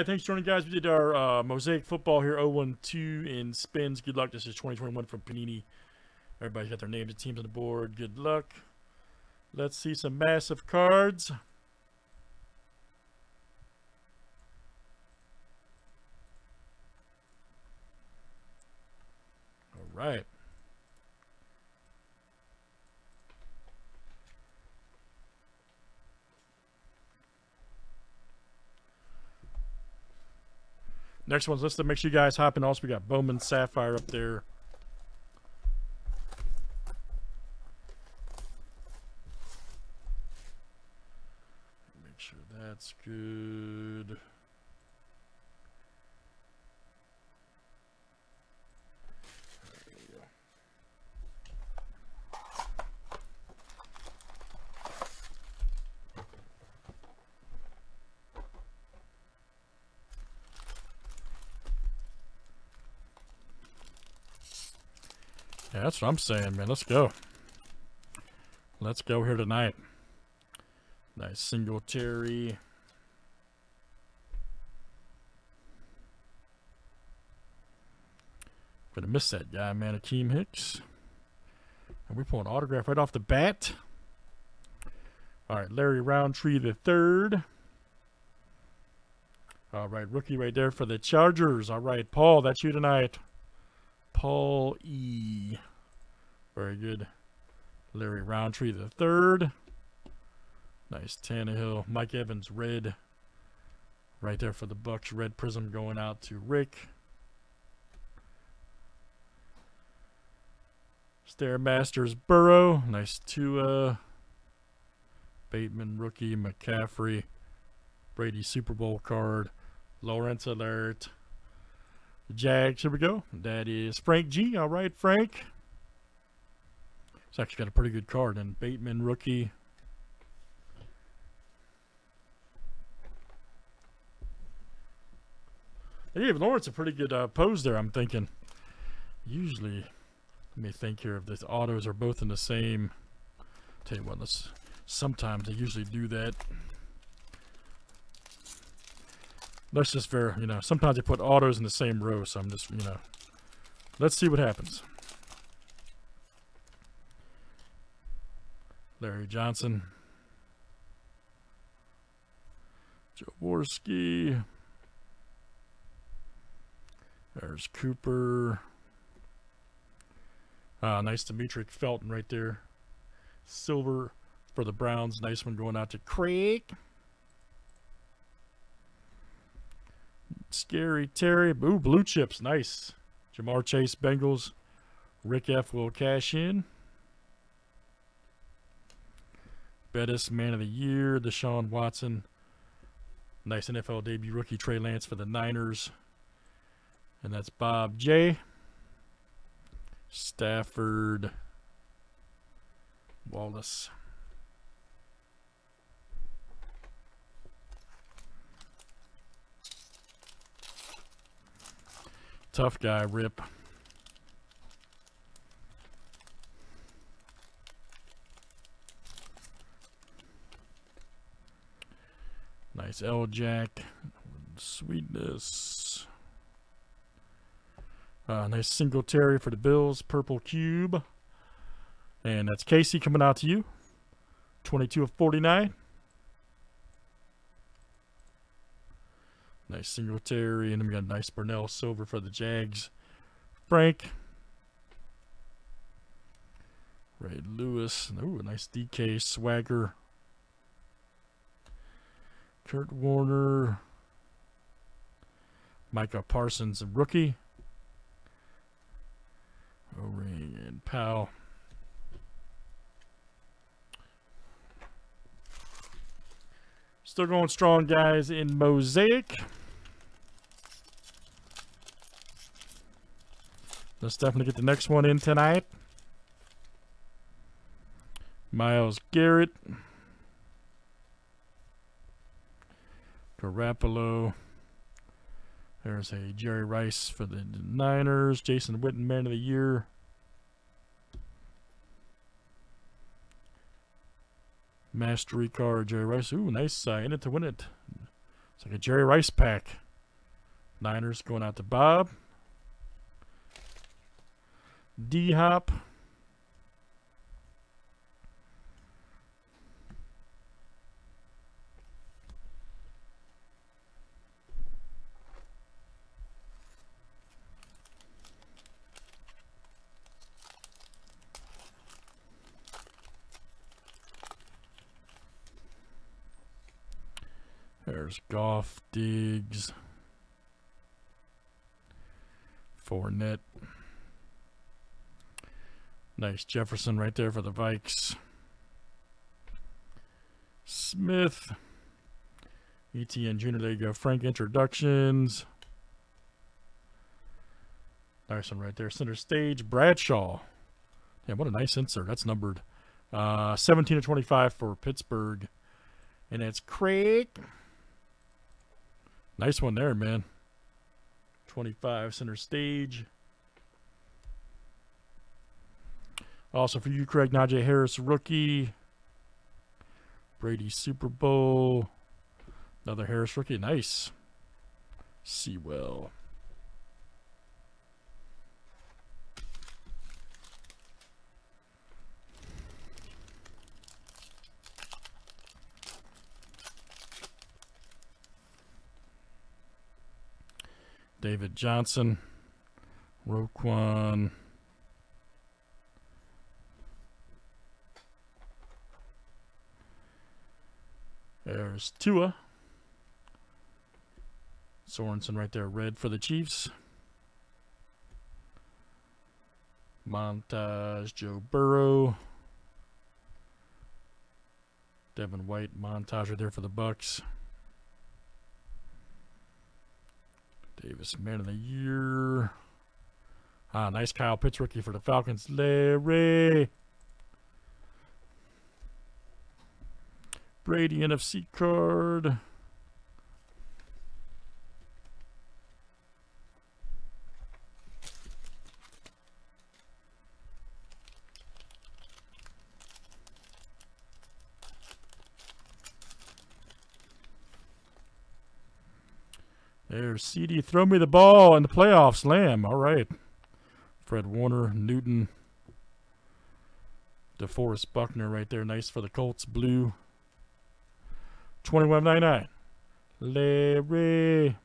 right, thanks for joining, guys. We did our uh, Mosaic Football here, 012 in spins. Good luck. This is 2021 from Panini. Everybody's got their names and teams on the board. Good luck. Let's see some massive cards. All right. Next one's listed. Make sure you guys hop in. Also, we got Bowman Sapphire up there. Make sure that's good. That's what I'm saying, man. Let's go. Let's go here tonight. Nice Singletary. Gonna miss that guy, man. Akiem Hicks. And we pull an autograph right off the bat. All right, Larry Rountree the third. All right, rookie right there for the Chargers. All right, Paul, that's you tonight. Paul E. Very good. Larry Rountree the third. Nice Tannehill. Mike Evans red. Right there for the Bucks. Red prism going out to Rick. Stare Masters Burrow. Nice Tua. Bateman rookie. McCaffrey. Brady Super Bowl card. Lawrence alert. The Jags, here we go. That is Frank G. All right, Frank. He's actually got a pretty good card. And Bateman rookie. They gave Lawrence a pretty good uh, pose there, I'm thinking. Usually, let me think here if the autos are both in the same. Tell you what, let's. Sometimes they usually do that. Let's just ver, you know, sometimes they put autos in the same row, so I'm just, you know, let's see what happens. Larry Johnson. Jaworski. There's Cooper. Ah, nice Demetric Felton right there. Silver for the Browns. Nice one going out to Craig. Scary Terry. Ooh, blue chips. Nice. Ja'Marr Chase, Bengals. Rick F. will cash in. Bettis, Man of the Year. Deshaun Watson. Nice NFL debut rookie Trey Lance for the Niners. And that's Bob J. Stafford. Wallace. Tough guy, Rip. Nice L Jack. Sweetness. Uh, nice Singletary for the Bills. Purple Cube. And that's Casey coming out to you. 22 of 49. Nice Singletary. And then we got nice Burnell Silver for the Jags. Frank. Ray Lewis. Ooh, nice DK Swagger. Kurt Warner. Micah Parsons, rookie. O-ring and Powell. Still going strong, guys, in Mosaic. Let's definitely get the next one in tonight. Myles Garrett. Garoppolo. There's a Jerry Rice for the Niners. Jason Witten, Man of the Year. Mastery card, Jerry Rice. Ooh, nice uh, in it to win it. It's like a Jerry Rice pack. Niners going out to Bob. D There's Goff, Diggs, Fournette. Nice Jefferson right there for the Vikes. Smith. Etienne Jr. There you go. Frank introductions. Nice one right there. Center stage. Bradshaw. Yeah, what a nice insert. That's numbered uh, 17 to 25 for Pittsburgh. And it's Craig. Nice one there, man. 25 center stage. Also for you, Craig, Najee Harris, rookie. Brady Super Bowl. Another Harris rookie. Nice. Sewell. David Johnson, Roquan. There's Tua. Sorensen right there, red for the Chiefs. Montage, Joe Burrow. Devin White, montage right there for the Bucks. Davis, man of the year. Ah, nice Kyle Pitts rookie for the Falcons. Larry. Brady NFC card. CD. Throw me the ball in the playoffs. Lamb. All right. Fred Warner, Newton, DeForest Buckner right there. Nice for the Colts. Blue. 21.99. Larry.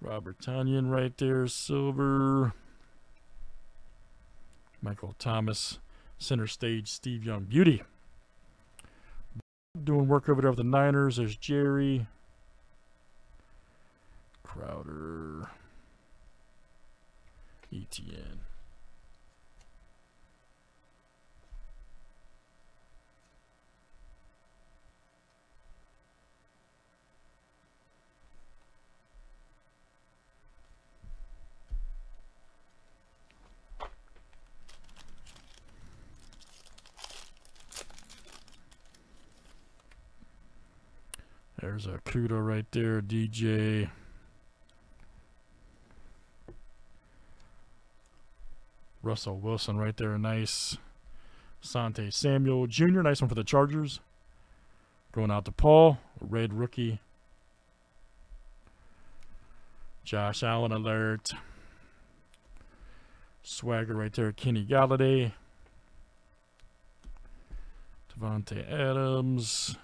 Robert Tonyan right there. Silver. Michael Thomas. Center stage. Steve Young. Beauty doing work over there with the Niners. There's Jerry. Crowder. Etienne. There's a Kudo right there, DJ. Russell Wilson right there, nice. Sante Samuel Jr., nice one for the Chargers. Going out to Paul, red rookie. Josh Allen alert. Swagger right there, Kenny Golladay. Davante Adams.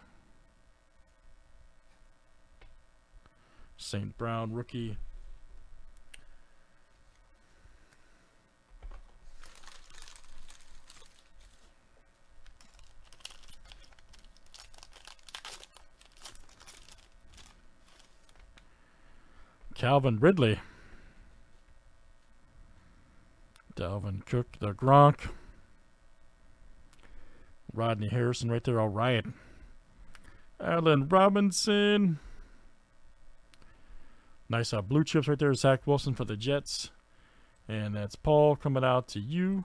St. Brown rookie. Calvin Ridley. Dalvin Cook, the Gronk. Rodney Harrison right there, all right. Allen Robinson. Nice uh, blue chips right there. Zach Wilson for the Jets. And that's Paul coming out to you.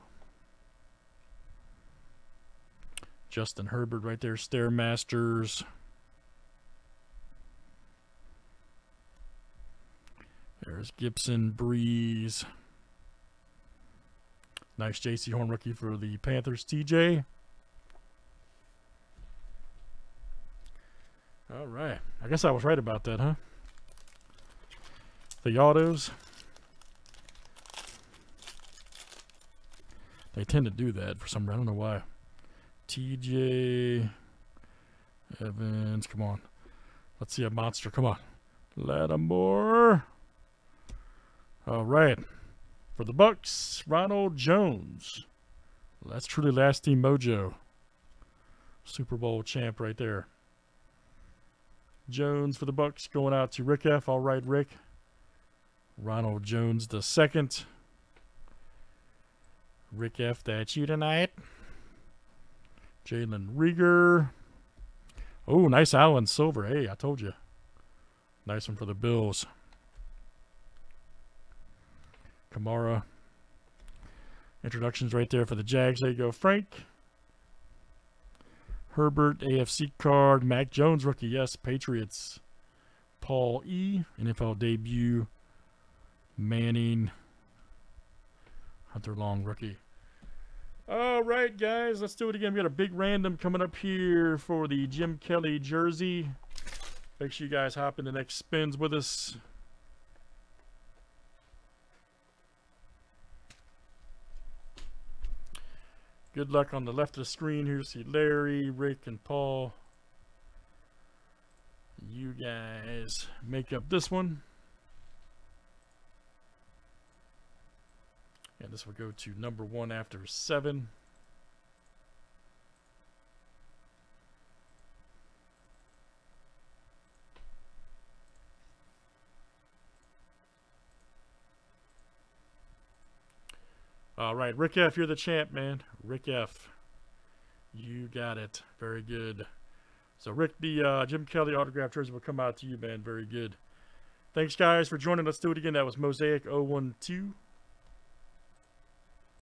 Justin Herbert right there. Stare Masters. There's Gibson, Brees. Nice Jaycee Horn rookie for the Panthers. TJ. All right. I guess I was right about that, huh? The autos. They tend to do that for some reason. I don't know why. TJ Evans, come on. Let's see a monster. Come on. Lattimore. All right. For the Bucks, Ronald Jones. That's truly last team mojo. Super Bowl champ right there. Jones for the Bucks going out to Rick F. All right, Rick. Ronald Jones the second. Rick F. That's you tonight. Jalen Reagor. Oh, nice Allen Silver. Hey, I told you. Nice one for the Bills. Kamara. Introductions right there for the Jags. There you go, Frank. Herbert, AFC card. Mac Jones, rookie. Yes, Patriots. Paul E. NFL debut. Manning. Hunter Long, rookie. All right, guys, let's do it again. We got a big random coming up here for the Jim Kelly jersey. Make sure you guys hop in the next spins with us. Good luck on the left of the screen. Here, see Larry, Rick, and Paul. You guys make up this one. And this will go to number one after seven. All right, Rick F., you're the champ, man. Rick F., you got it. Very good. So, Rick, the uh, Jim Kelly autograph jersey will come out to you, man. Very good. Thanks, guys, for joining. Let's do it again. That was Mosaic 012.